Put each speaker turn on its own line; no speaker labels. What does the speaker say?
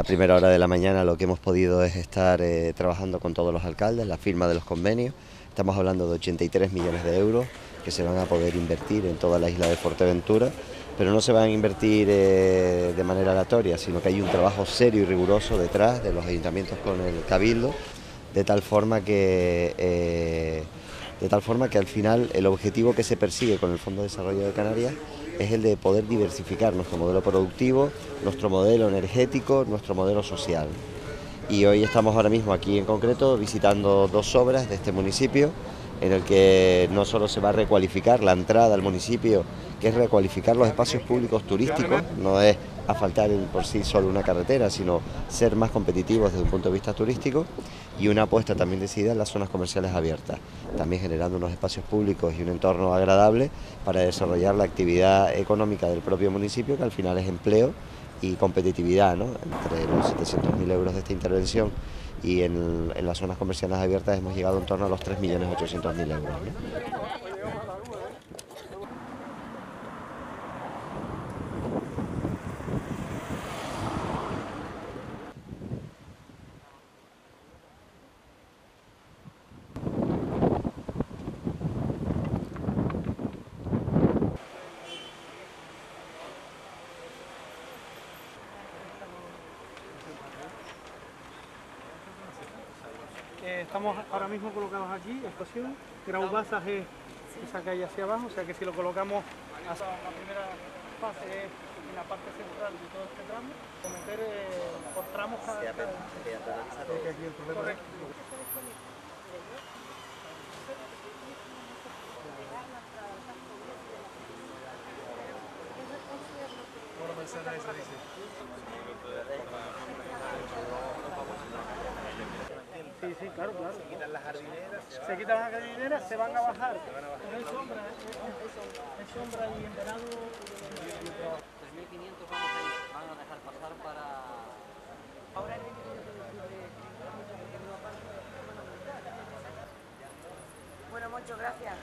A primera hora de la mañana lo que hemos podido es estar eh, trabajando con todos los alcaldes, la firma de los convenios. Estamos hablando de 83 millones de euros que se van a poder invertir en toda la isla de Fuerteventura, pero no se van a invertir eh, de manera aleatoria, sino que hay un trabajo serio y riguroso detrás de los ayuntamientos con el cabildo, de tal forma que eh, de tal forma que al final el objetivo que se persigue con el Fondo de Desarrollo de Canarias es el de poder diversificar nuestro modelo productivo, nuestro modelo energético, nuestro modelo social. Y hoy estamos ahora mismo aquí en concreto visitando dos obras de este municipio en el que no solo se va a recualificar la entrada al municipio, que es recualificar los espacios públicos turísticos, no es asfaltar por sí solo una carretera, sino ser más competitivos desde un punto de vista turístico y una apuesta también decidida en las zonas comerciales abiertas, también generando unos espacios públicos y un entorno agradable para desarrollar la actividad económica del propio municipio, que al final es empleo y competitividad, ¿no? entre los 700.000 euros de esta intervención y en, las zonas comerciales abiertas hemos llegado en torno a los 3.800.000 euros.
Eh, estamos ahora mismo colocados aquí, estación, Graubazas es esa calle hacia abajo, o sea que si lo colocamos hasta la primera fase es en la parte central de todo este tramo, cometer eh, por tramos cada... vez. Correcto. Sí, sí, claro, claro. Se quitan las jardineras. Se quitan las jardineras, se van a bajar. No hay sombra, hay sombra y en verano...
3.500 vamos a, ir, van a dejar pasar para... Ahora el
Bueno, muchas gracias.